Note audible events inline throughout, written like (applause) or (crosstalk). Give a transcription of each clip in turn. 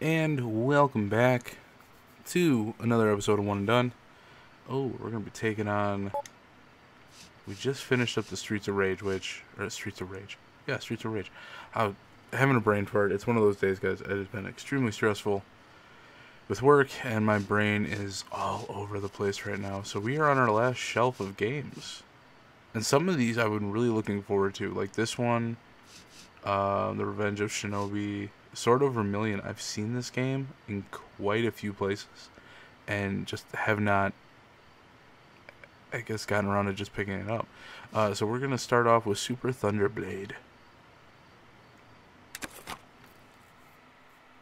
and welcome back to another episode of One and Done. Oh, we're gonna be taking on. We just finished up the Streets of Rage, which or Streets of Rage, yeah, Streets of Rage. I'm having a brain fart. It's one of those days, guys. It has been extremely stressful with work, and my brain is all over the place right now. So we are on our last shelf of games, and some of these I've been really looking forward to, like this one, uh, The Revenge of Shinobi. Sword of Vermilion, I've seen this game in quite a few places and just have not, I guess, gotten around to just picking it up. Uh, so we're going to start off with Super Thunder Blade.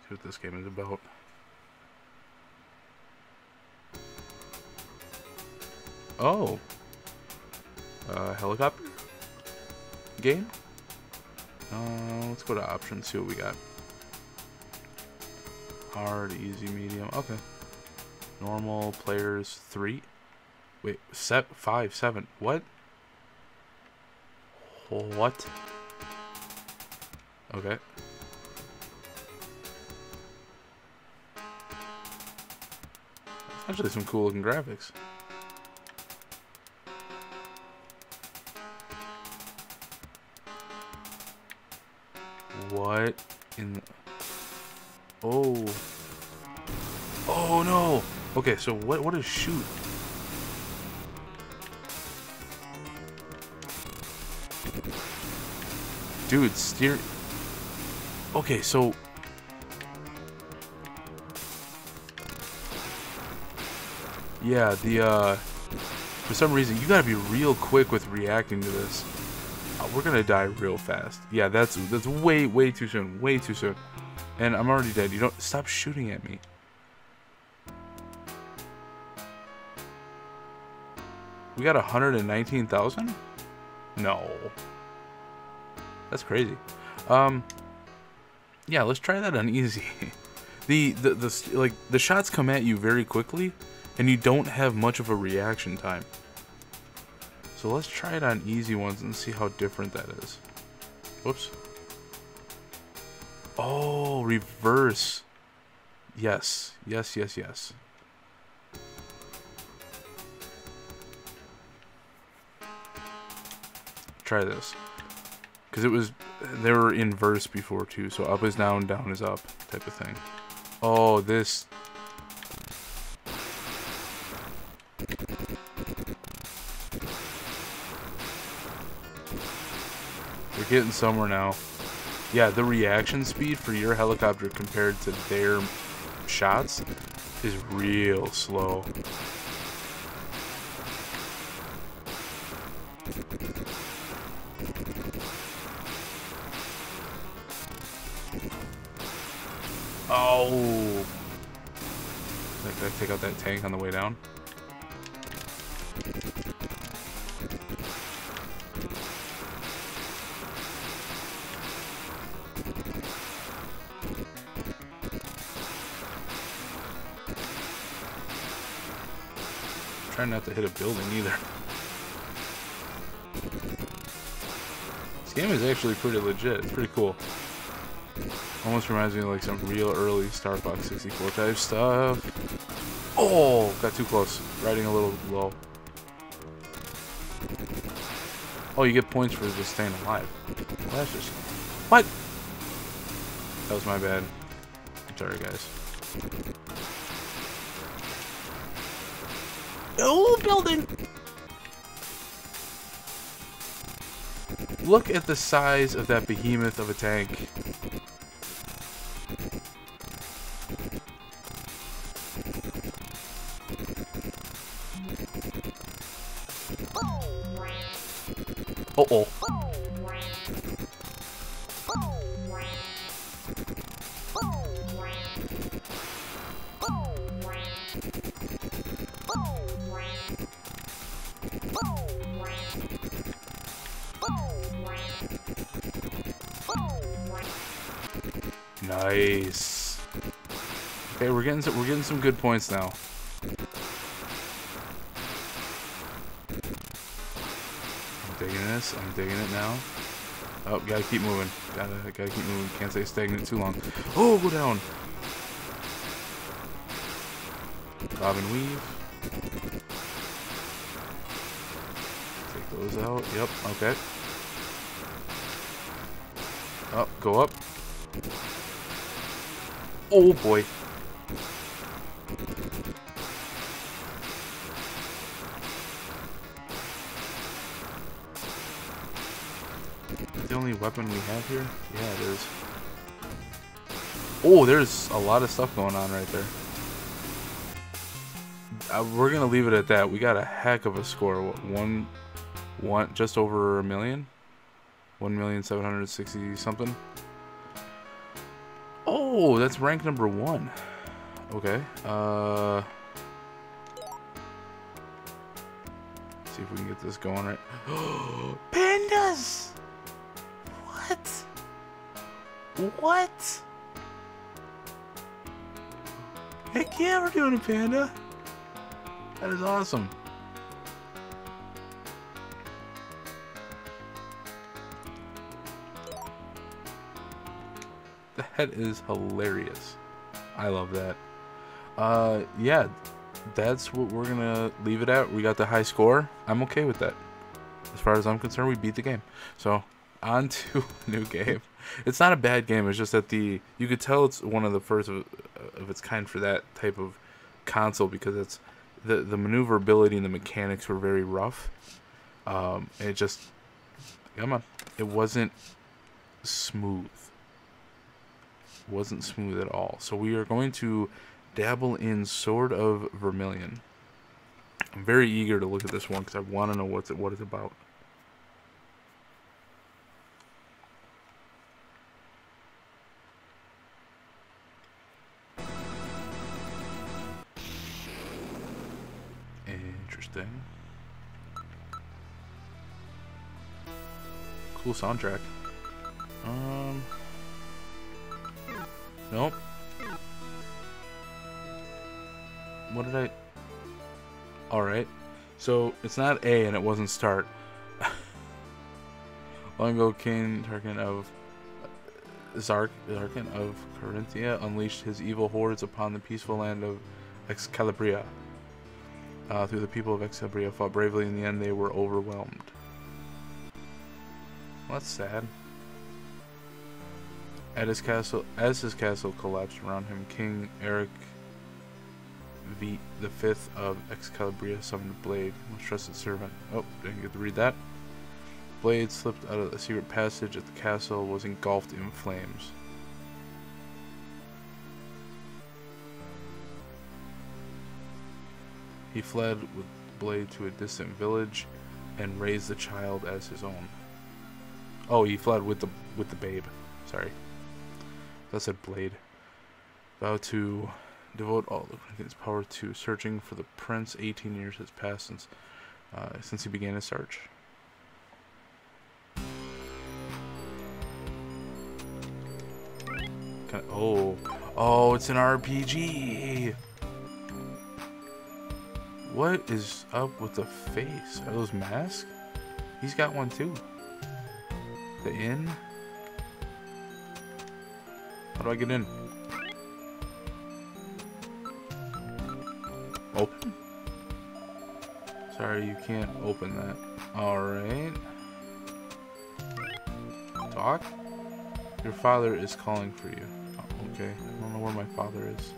See what this game is about. Oh. Uh, helicopter? Game? Uh, let's go to options, see what we got. Hard, easy, medium. Okay. Normal players three. Wait, set five, seven. What? What? Okay. Actually, some cool looking graphics. What in the... Oh. Oh no. Okay, so what what is shoot? Dude, steer Okay, so Yeah, the uh for some reason you gotta be real quick with reacting to this. Uh, we're gonna die real fast. Yeah, that's that's way way too soon. Way too soon. And I'm already dead. You don't stop shooting at me. We got 119,000? No. That's crazy. Um Yeah, let's try that on easy. (laughs) the, the the like the shots come at you very quickly and you don't have much of a reaction time. So let's try it on easy ones and see how different that is. Whoops. Oh, reverse. Yes, yes, yes, yes. Try this. Because it was, they were inverse before too, so up is down, down is up type of thing. Oh, this. We're getting somewhere now. Yeah, the reaction speed for your helicopter compared to their shots is real slow. Oh! Did I take out that tank on the way down? Trying not to hit a building either. This game is actually pretty legit. It's pretty cool. Almost reminds me of like some real early Star Fox 64 type stuff. Oh, got too close. Riding a little low. Oh, you get points for just staying alive. That's just... What? That was my bad. I'm sorry, guys. Look at the size of that behemoth of a tank. Getting some, we're getting some good points now. I'm digging this. I'm digging it now. Oh, gotta keep moving. Gotta gotta keep moving. Can't stay stagnant too long. Oh, go down. Bob and weave. Take those out. Yep, okay. Up, go up. Oh boy. The only weapon we have here? Yeah, it is. Oh, there's a lot of stuff going on right there. Uh, we're gonna leave it at that. We got a heck of a score. What, one, one, just over a million. One million seven hundred sixty something. Oh, that's rank number one. Okay. Uh. See if we can get this going right. (gasps) Pandas! What? What? Heck yeah, we're doing a panda. That is awesome. That is hilarious. I love that. Uh, yeah, that's what we're gonna leave it at. We got the high score. I'm okay with that. As far as I'm concerned, we beat the game. So, (laughs) on to a new game. It's not a bad game. It's just that the you could tell it's one of the first of, of its kind for that type of console because it's the the maneuverability and the mechanics were very rough. Um, it just come on, it wasn't smooth. Wasn't smooth at all. So we are going to dabble in Sword of Vermilion. I'm very eager to look at this one because I want to know what's it what it's about. Interesting. Cool soundtrack. Um. Nope. What did I? Alright. So, it's not A and it wasn't start. Long ago, King Tarkin of Zark, Zarkin of Corinthia unleashed his evil hordes upon the peaceful land of Excalibria. Uh, through the people of Excalibria fought bravely. In the end, they were overwhelmed. Well, that's sad. At his castle, as his castle collapsed around him, King Eric V, the fifth of Excalibria, summoned Blade, most trusted servant. Oh, didn't get to read that. Blade slipped out of the secret passage at the castle, was engulfed in flames. He fled with Blade to a distant village and raised the child as his own. Oh, he fled with the with the babe. Sorry. That said Blade. Vow to devote all of his power to searching for the prince. 18 years has passed since uh, since he began his search. Kind of, oh, oh, it's an RPG. What is up with the face? Are those masks? He's got one too. The inn? How do I get in? Open? Sorry, you can't open that. Alright. Talk? Your father is calling for you. Oh, okay, I don't know where my father is.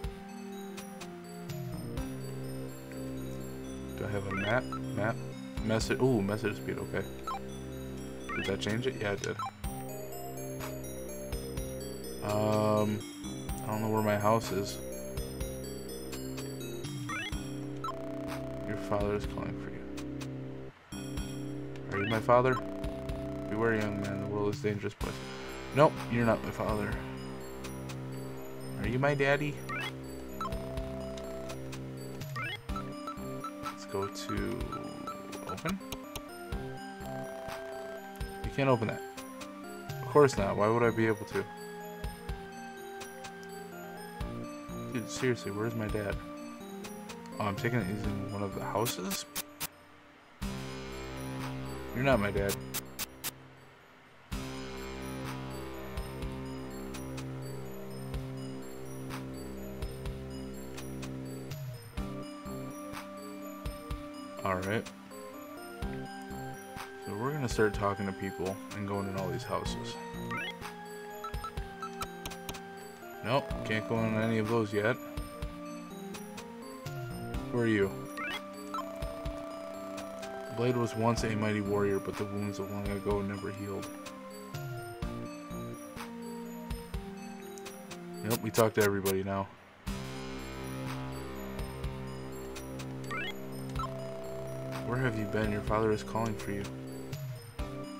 Do I have a map? Map? Message? Ooh, message speed, okay. Did that change it? Yeah, it did. Um, I don't know where my house is. Father is calling for you. Are you my father? Beware, young man. The world is dangerous place. Nope, you're not my father. Are you my daddy? Let's go to open. You can't open that. Of course not. Why would I be able to? Dude, seriously, where's my dad? Oh, I'm taking it he's in one of the houses? You're not my dad. Alright. So we're gonna start talking to people and going in all these houses. Nope, can't go in any of those yet. Who are you? Blade was once a mighty warrior, but the wounds of long ago never healed. Yep, we talked to everybody now. Where have you been? Your father is calling for you.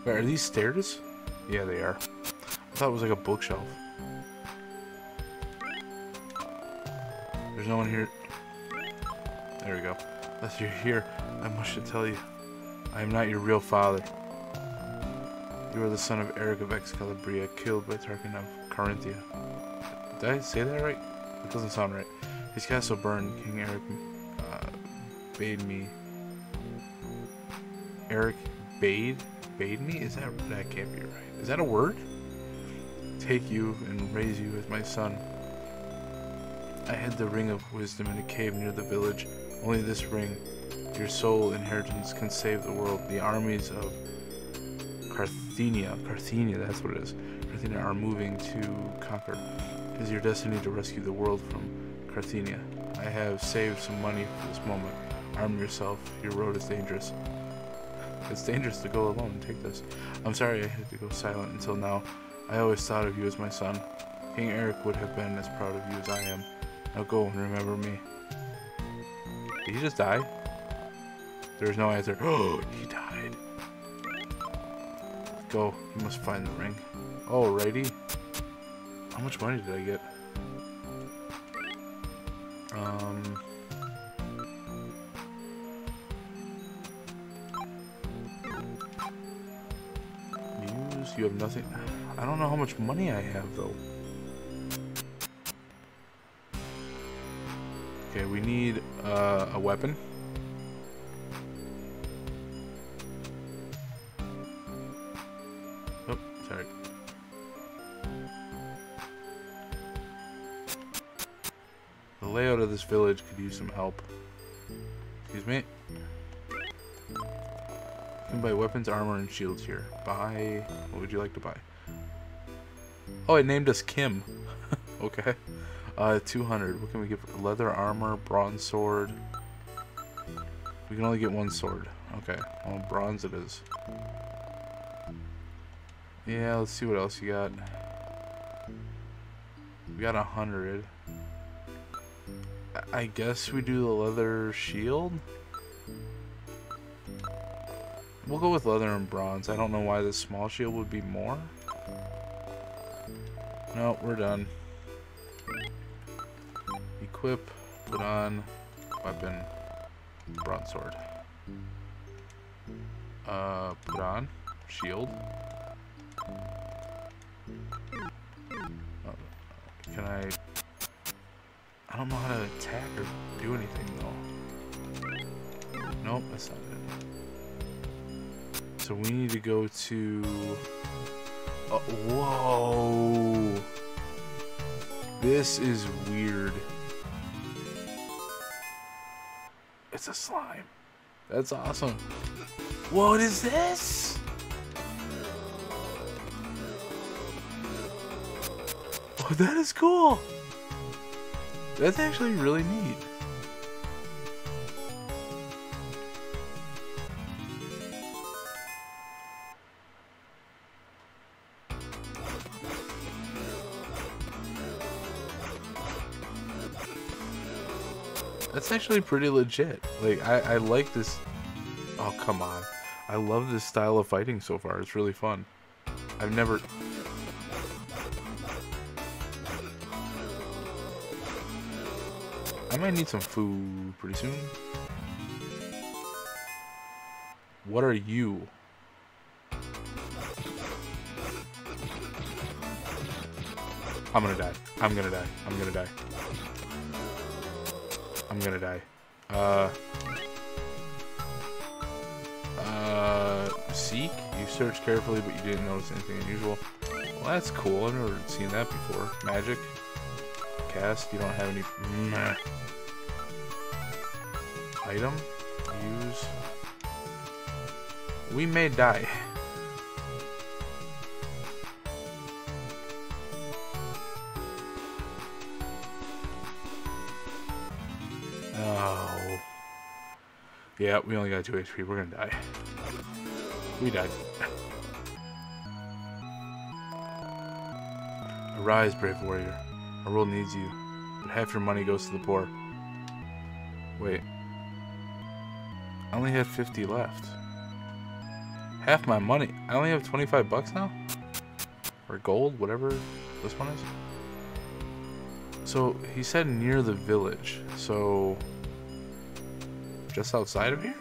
Wait, are these stairs? Yeah, they are. I thought it was like a bookshelf. There's no one here. There we go. Unless you're here, I must tell you. I am not your real father. You are the son of Eric of Excalibria, killed by Tarquin of Carinthia. Did I say that right? It doesn't sound right. His castle burned. King Eric uh, bade me. Eric bade? Bade me? Is that that can't be right? Is that a word? Take you and raise you as my son. I hid the ring of wisdom in a cave near the village. Only this ring, your sole inheritance, can save the world. The armies of Carthenia, Carthenia, that's what it is. Carthenia are moving to conquer. It is your destiny to rescue the world from Carthenia. I have saved some money for this moment. Arm yourself. Your road is dangerous. It's dangerous to go alone. Take this. I'm sorry I had to go silent until now. I always thought of you as my son. King Eric would have been as proud of you as I am. Now go and remember me. Did he just die? There's no answer. (gasps) Oh, he died. Go. You must find the ring. Alrighty. How much money did I get? Um... Use, you have nothing. I don't know how much money I have though. Okay, we need uh, a weapon. Oh, sorry. The layout of this village could use some help. Excuse me. You can buy weapons, armor, and shields here. Buy... What would you like to buy? Oh, it named us Kim. (laughs) okay. Uh, 200. What can we get? Leather armor, bronze sword. We can only get one sword. Okay. Well, bronze it is. Yeah, let's see what else you got. We got a hundred. I guess we do the leather shield? We'll go with leather and bronze. I don't know why the small shield would be more. No, we're done equip, put on, weapon, bronze sword. Uh, put on, shield. Oh, can I... I don't know how to attack or do anything though. Nope, that's not it. So we need to go to... Oh, whoa! This is weird. It's a slime. That's awesome. What is this? Oh, that is cool. That's actually really neat. That's actually pretty legit. Like, I, I like this. Oh, come on. I love this style of fighting so far. It's really fun. I've never... I might need some food pretty soon. What are you? I'm gonna die. I'm gonna die. I'm gonna die. I'm gonna die. Uh... Uh... Seek? You searched carefully, but you didn't notice anything unusual. Well, that's cool. I've never seen that before. Magic? Cast? You don't have any... Item? use. We may die. (laughs) Yeah, we only got 2 HP. We're gonna die. We died. Arise, brave warrior. Our world needs you, but half your money goes to the poor. Wait. I only have 50 left. Half my money. I only have 25 bucks now? Or gold, whatever this one is. So, he said near the village. So, just outside of here?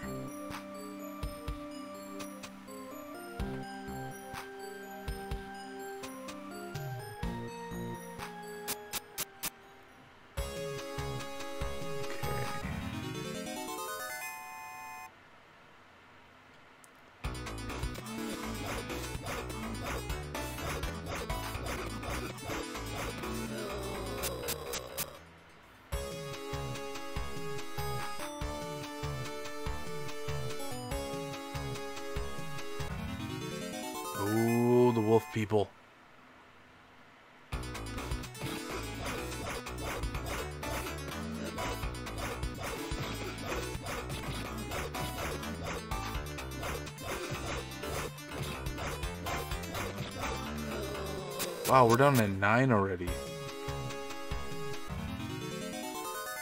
Wow, we're down to nine already.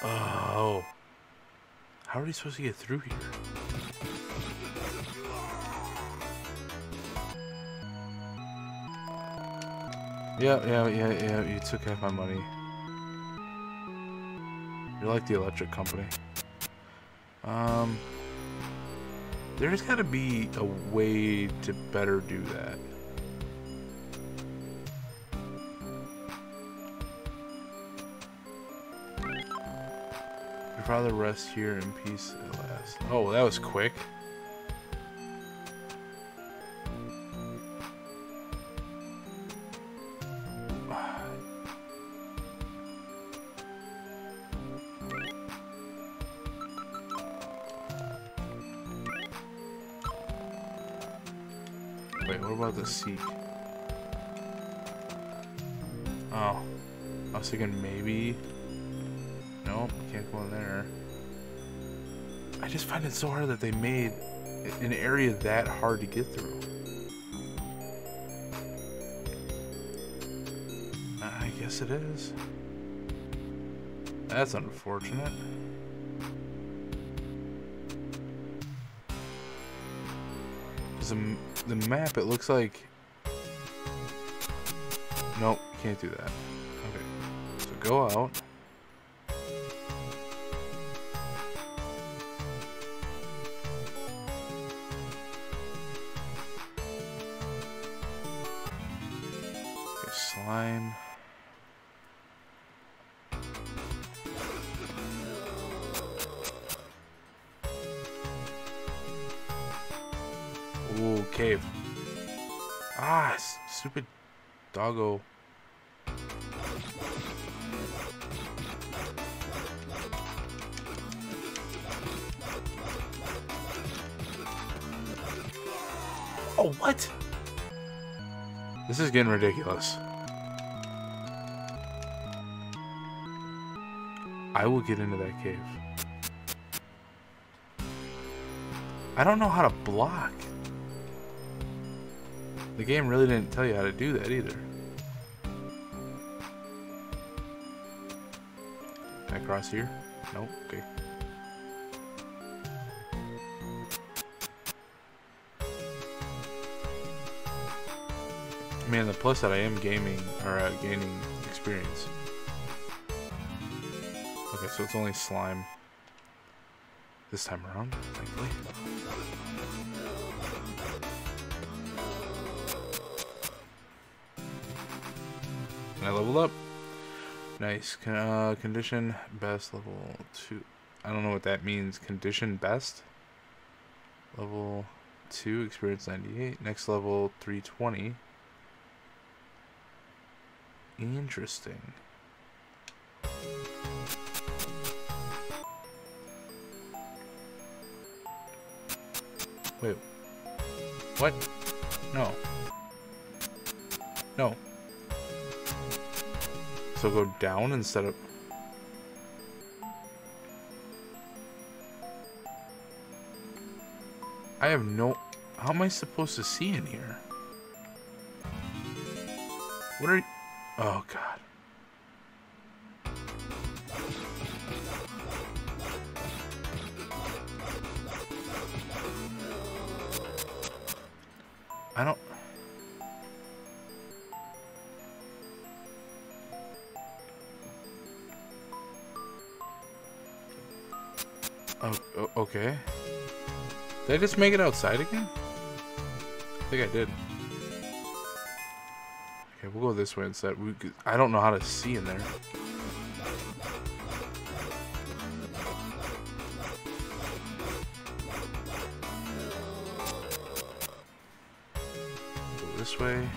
Oh. How are we supposed to get through here? Yeah, yeah, yeah, yeah, you took half my money. You're like the electric company. Um, there's gotta be a way to better do that. I'd rather rest here in peace at last. Oh, that was quick. I just find it so hard that they made an area that hard to get through. I guess it is. That's unfortunate. The, the map, it looks like... Nope, can't do that. Okay, so go out. Doggo. Oh, what? This is getting ridiculous. I will get into that cave. I don't know how to block. The game really didn't tell you how to do that either. I cross here? Nope. Okay. I mean, the plus that I am gaming or uh, gaining experience. Okay, so it's only slime this time around, thankfully. And I leveled up. Nice. Uh, condition best level 2. I don't know what that means. Condition best? Level 2, experience 98. Next level 320. Interesting. Wait. What? No. No. So go down instead of... I have no... How am I supposed to see in here? What are you... Oh, God. I don't... okay. Did I just make it outside again? I think I did. Okay, we'll go this way instead. We, I don't know how to see in there. Go this way.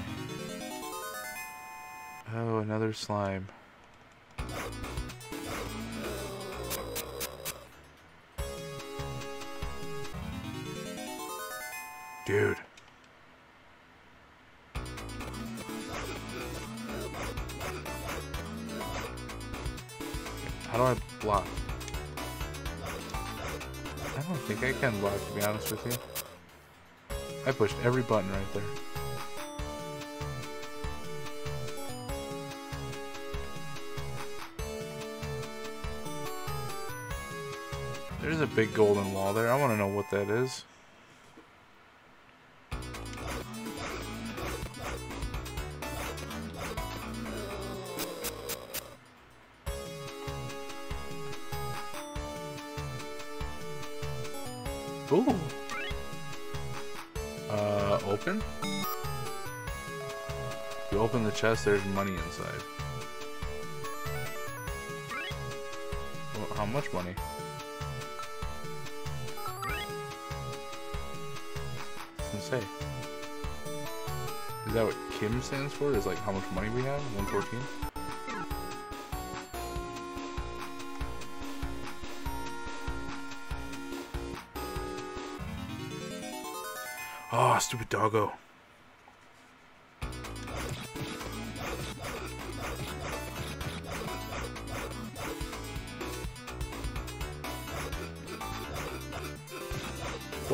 Oh, another slime. I pushed every button right there. There's a big golden wall there. I want to know what that is. You open the chest, there's money inside. Well, how much money? Doesn't say. Is that what Kim stands for? Is like how much money we have? 114? Oh, ah, stupid doggo.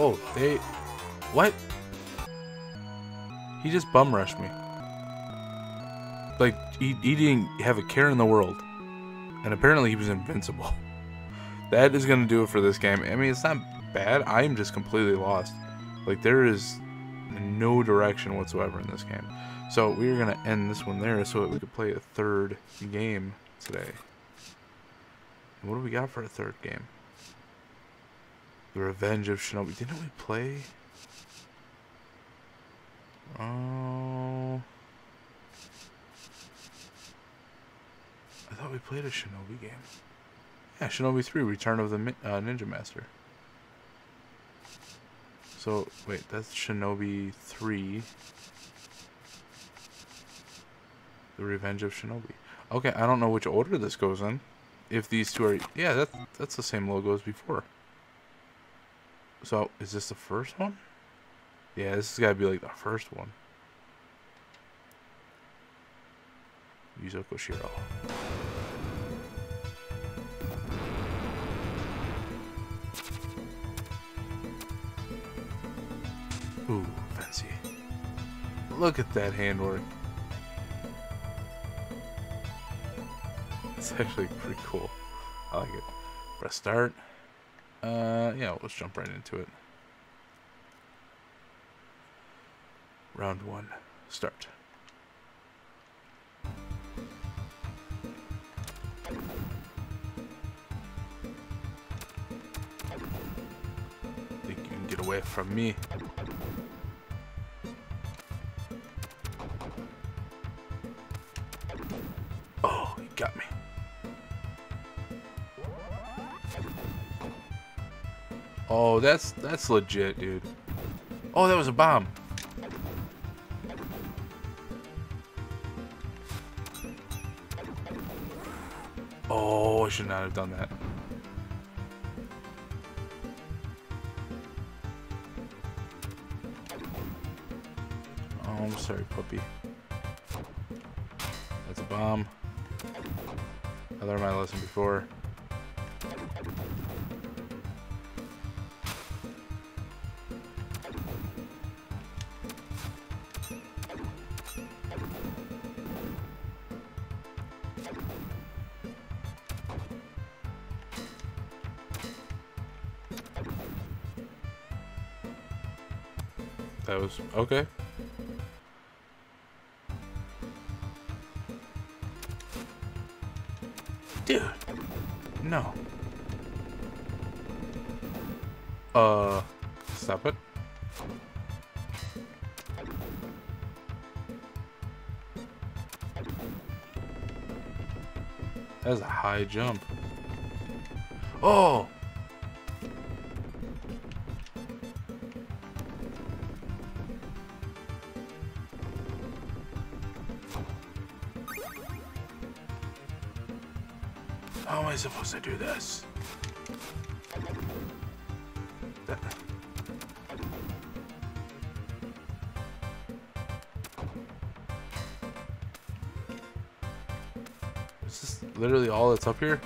Whoa, they... What? He just bum rushed me. Like, he, he didn't have a care in the world. And apparently he was invincible. (laughs) That is going to do it for this game. I mean, it's not bad. I am just completely lost. Like, there is no direction whatsoever in this game. So, we are going to end this one there so that we could play a third game today. What do we got for a third game? The Revenge of Shinobi. Didn't we play? Oh. I thought we played a Shinobi game. Yeah, Shinobi 3, Return of the uh, Ninja Master. So, wait, that's Shinobi 3. The Revenge of Shinobi. Okay, I don't know which order this goes in. If these two are... Yeah, that, that's the same logo as before. So, is this the first one? Yeah, this has got to be like the first one. Yuzo Koshiro. Ooh, fancy. Look at that handwork. It's actually pretty cool. I like it. Press start. Uh, yeah, let's jump right into it. Round one, start. Think you can get away from me. Oh, that's that's legit, dude. Oh, that was a bomb. Oh, I should not have done that. Oh, I'm sorry, puppy. That's a bomb. I learned my lesson before. That was okay. Dude. No. Uh, stop it. That's a high jump. Oh! Do this? (laughs) Is this literally all that's up here?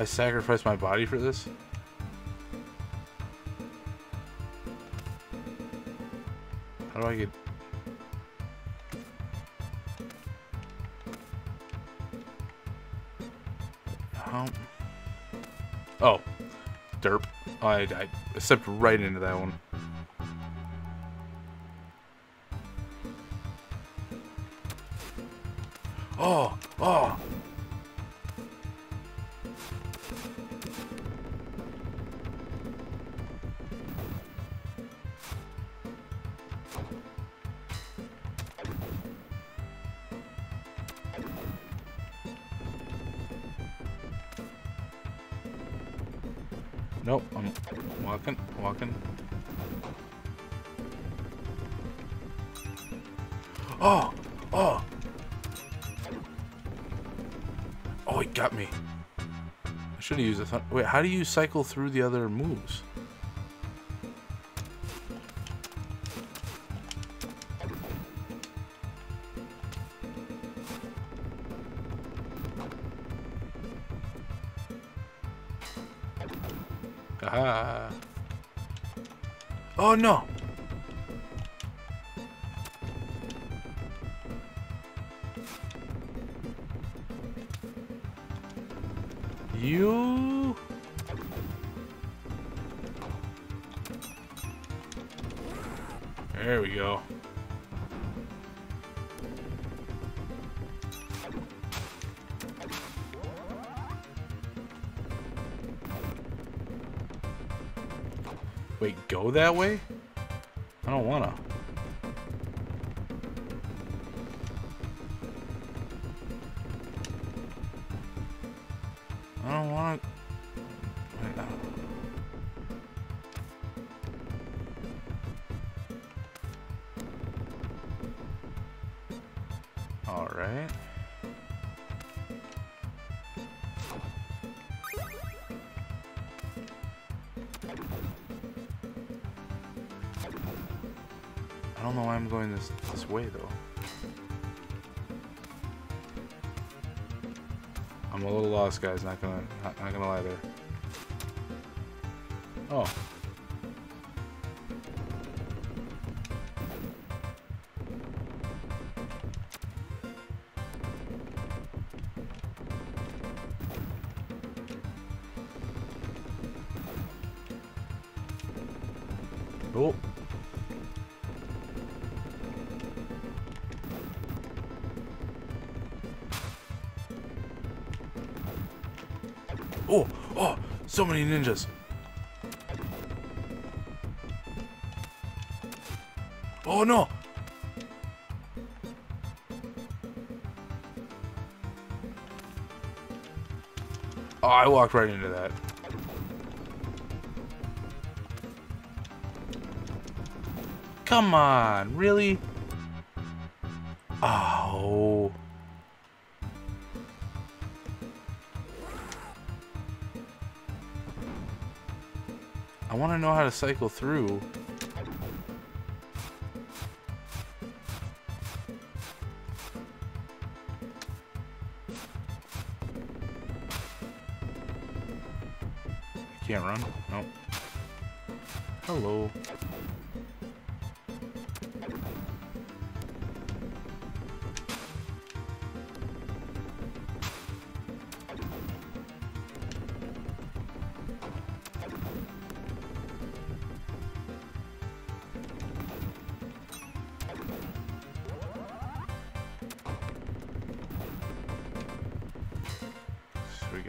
I sacrificed my body for this? How do I get... I, I stepped right into that one. Oh! Oh! He got me. I should have used a Wait, how do you cycle through the other moves? Aha. Oh no! That way? I don't wanna. I don't wanna. Going this this way though. I'm a little lost, guys. Not gonna not, not gonna lie there. Oh. Oh. So many ninjas. Oh no. Oh, I walked right into that. Come on, really? how to cycle through. I can't run.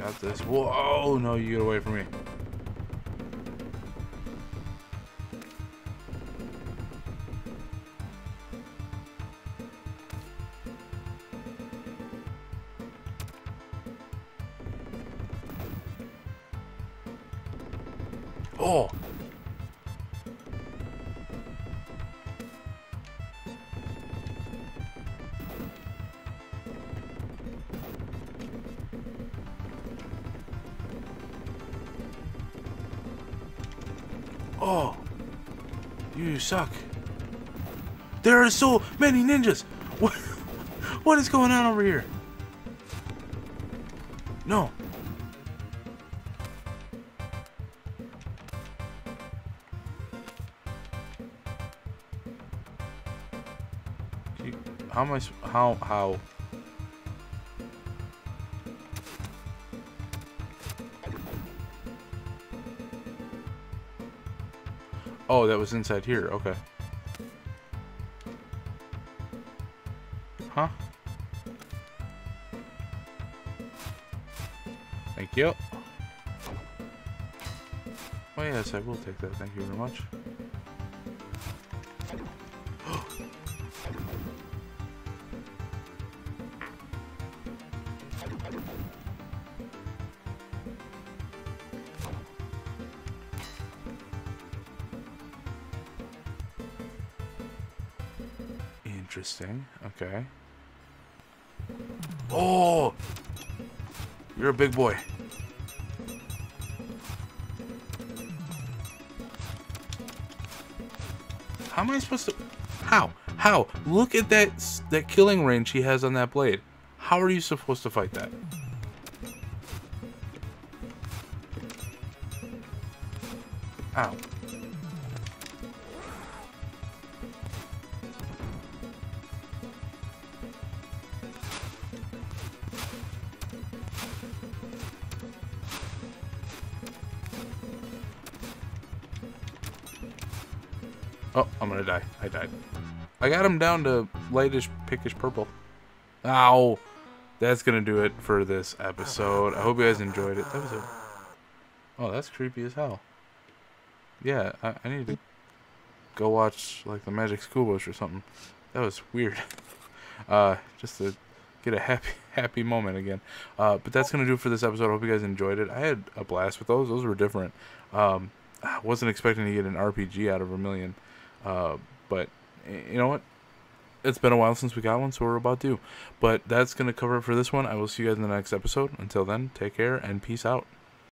Got this. Whoa, no, you get away from me. Suck. There are so many ninjas! (laughs) What, what is going on over here? No. How am I? How? How? Oh, that was inside here. Okay. Huh? Thank you. Oh yes, I will take that. Thank you very much. Okay. Oh! You're a big boy. How am I supposed to... How? How? Look at that that killing range he has on that blade. How are you supposed to fight that? Ow. Gonna die. I died. I got him down to lightish, pickish purple. Ow! That's gonna do it for this episode. I hope you guys enjoyed it. That was a... Oh, that's creepy as hell. Yeah, I, I need to go watch, like, the Magic School Bus or something. That was weird. (laughs) uh, just to get a happy (laughs) happy moment again. Uh, but that's gonna do it for this episode. I hope you guys enjoyed it. I had a blast with those. Those were different. Um, I wasn't expecting to get an RPG out of Vermilion. Uh, but you know what? It's been a while since we got one, so we're about due. But that's going to cover it for this one. I will see you guys in the next episode. Until then, take care and peace out.